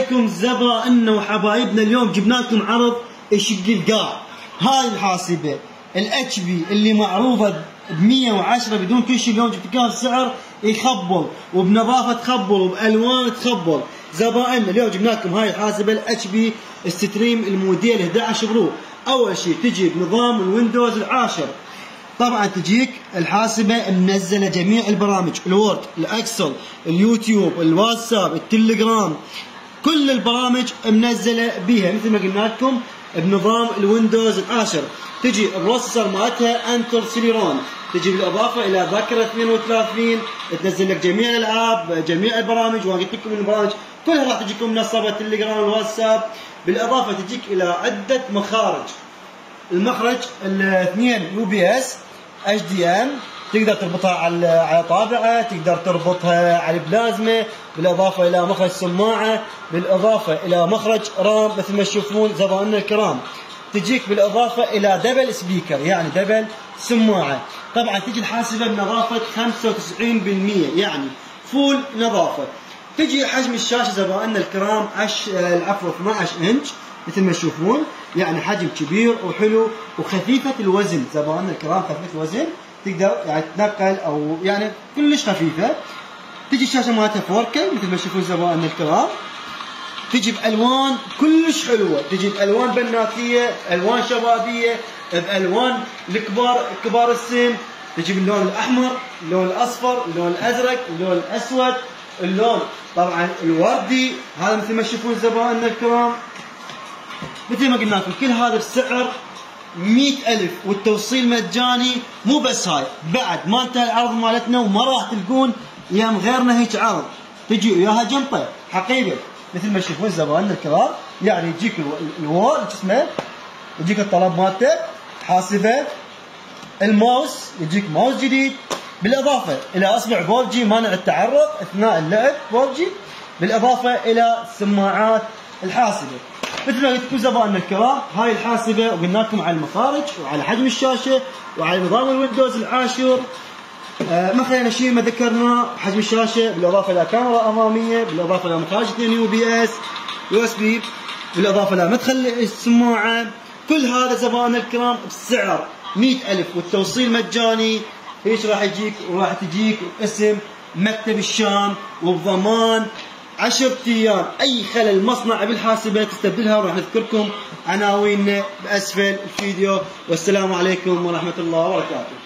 عليكم زبائننا وحبايبنا اليوم جبنا لكم عرض يشق القاع. هاي الحاسبة. ال HP اللي معروفة ب 110 بدون كل شيء اليوم جبت لكم السعر يخبل وبنظافة تخبل وبألوان تخبل. زبائننا اليوم جبنا لكم هاي الحاسبة ال HP Stream الموديل 11 Pro. أول شيء تجي بنظام الويندوز العاشر. طبعا تجيك الحاسبة منزله جميع البرامج ال Word ال Excel اليوتيوب الواتساب التليجرام. كل البرامج منزلة بيها مثل ما قلنا لكم بنظام الويندوز العاشر تجي ال processor مالتها Intel Celeron تجي بالاضافه إلى ذاكرة 32 تنزل لك جميع الألعاب جميع البرامج وأنا قلت لكم البرامج كلها راح تجيكم منصبه التليجرام والواتساب بالإضافة تجيك إلى عدة مخارج. المخرج الاثنين USB HDMI تقدر تربطها على طابعه تقدر تربطها على البلازما بالإضافة إلى مخرج سماعة بالإضافة إلى مخرج رام مثل ما تشوفون زبائننا الكرام. تجيك بالإضافة إلى double speaker يعني double سماعة. طبعا تجي الحاسبة بنظافة 95% يعني full نظافة. تجي حجم الشاشة زبائننا الكرام عش العفو 12 إنش مثل ما تشوفون يعني حجم كبير وحلو وخفيفة الوزن. زبائننا الكرام خفيفة الوزن. تقدر يعني تنقل أو يعني كلش خفيفة. تجي الشاشة مالتها 4K مثل ما تشوفون زبائننا الكرام تجي بألوان كلش حلوة. تجي بألوان بناتية ألوان شبابية بألوان الكبار كبار السن. تجي باللون الأحمر اللون الأصفر اللون الأزرق اللون الأسود اللون طبعا الوردي. هذا مثل ما تشوفون زبائننا الكرام مثل ما قلنا لكم كل هذا بسعر مئة ألف. والتوصيل مجاني مو بس هاي بعد ما انتهى العرض مالتنا وما راح تلقون يم غيرنا هيك عرض. تجي وياها جنطة حقيقة. مثل ما تشوفون زبائننا الكرام يعني يجيك الوور شو اسمه؟ يجيك الطلب مالته حاسبة. الماوس يجيك ماوس جديد. بالإضافة إلى أصبع بولجي مانع التعرض أثناء اللعب بولجي بالإضافة إلى سماعات الحاسبة. مثل ما قلت لكم زبائننا الكرام هاي الحاسبة وقلنا لكم على المخارج وعلى حجم الشاشة وعلى نظام الويندوز العاشر. آه ما خلينا شيء ما ذكرناه حجم الشاشة بالإضافة إلى كاميرا أمامية بالإضافة إلى مخارج 2 يو بي إس يو إس بي بالإضافة إلى مدخل السماعة. كل هذا زبائننا الكرام بسعر 100000 والتوصيل مجاني. إيش راح يجيك وراح تجيك اسم مكتب الشام وبضمان 10 أيام. أي خلل مصنع بالحاسبه تستبدلها وراح نذكركم عناويننا بأسفل الفيديو. والسلام عليكم ورحمة الله وبركاته.